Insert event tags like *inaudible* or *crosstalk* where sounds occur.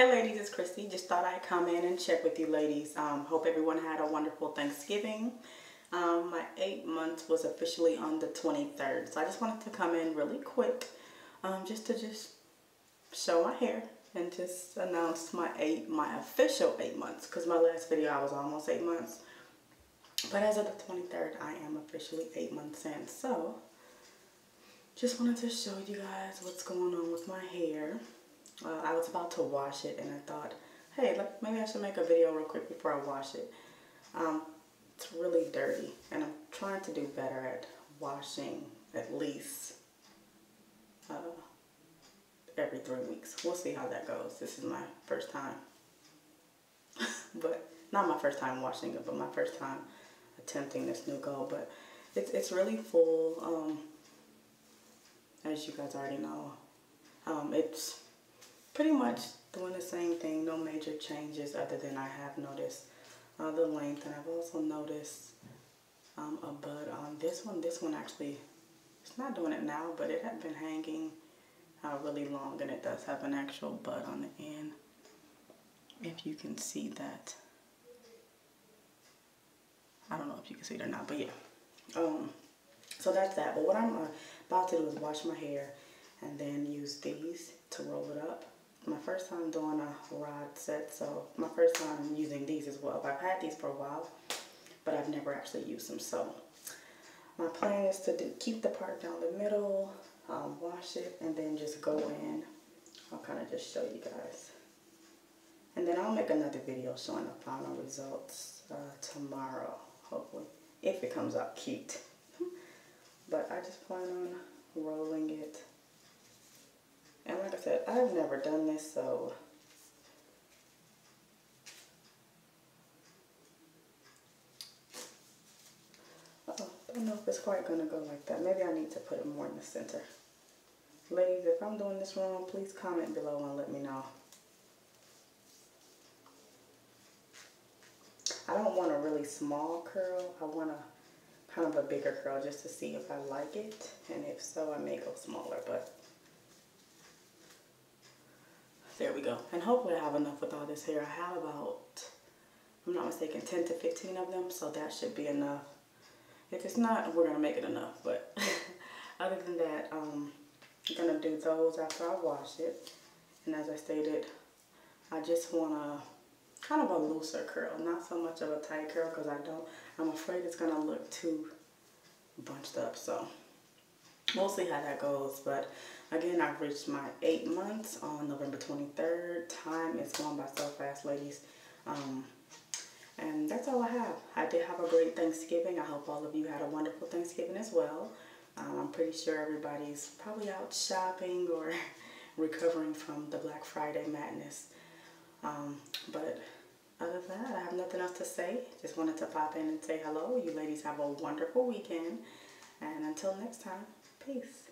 Hey ladies, it's Christy. Just thought I'd come in and check with you ladies. Um, hope everyone had a wonderful Thanksgiving. Um, my eight months was officially on the 23rd. So I just wanted to come in really quick um, just to just show my hair and just announce my eight, my official eight months. Because my last video I was almost eight months. But as of the 23rd, I am officially eight months in. So just wanted to show you guys what's going on with my hair. Uh, I was about to wash it and I thought, hey, look, maybe I should make a video real quick before I wash it. Um, it's really dirty and I'm trying to do better at washing at least uh, every three weeks. We'll see how that goes. This is my first time. *laughs* but not my first time washing it, but my first time attempting this new goal. But it's, it's really full. Um, as you guys already know. Um, it's pretty much doing the same thing, no major changes other than I have noticed uh, the length and I've also noticed um, a bud on this one. This one actually, it's not doing it now, but it had been hanging uh, really long and it does have an actual bud on the end. If you can see that. I don't know if you can see it or not, but yeah. Um, so that's that. But what I'm uh, about to do is wash my hair and then use these to roll it up. First time doing a rod set, so my first time using these as well. I've had these for a while, but I've never actually used them. So my plan is to do, keep the part down the middle, um, wash it, and then just go in. I'll kind of just show you guys. And then I'll make another video showing the final results uh, tomorrow, hopefully, if it comes out cute. *laughs* But I just plan on rolling it. I said, I've never done this, so uh -oh, don't know if it's quite gonna go like that. Maybe I need to put it more in the center. Ladies, if I'm doing this wrong, please comment below and let me know. I don't want a really small curl. I want a kind of a bigger curl just to see if I like it. And if so, I may go smaller, but there we go. And hopefully I have enough with all this hair. I have about, I'm not mistaken, 10 to 15 of them, so that should be enough. If it's not, we're going to make it enough. But *laughs* other than that, um, I'm going to do those after I wash it. And as I stated, I just want to kind of a looser curl, not so much of a tight curl because I don't, I'm afraid it's going to look too bunched up. So we'll see how that goes. But again, I've reached my eight months on November 23rd. Time is going by so fast, ladies. Um, and that's all I have. I did have a great Thanksgiving. I hope all of you had a wonderful Thanksgiving as well. Um, I'm pretty sure everybody's probably out shopping or *laughs* recovering from the Black Friday madness. Um, but other than that, I have nothing else to say. Just wanted to pop in and say hello. You ladies have a wonderful weekend. And until next time, peace.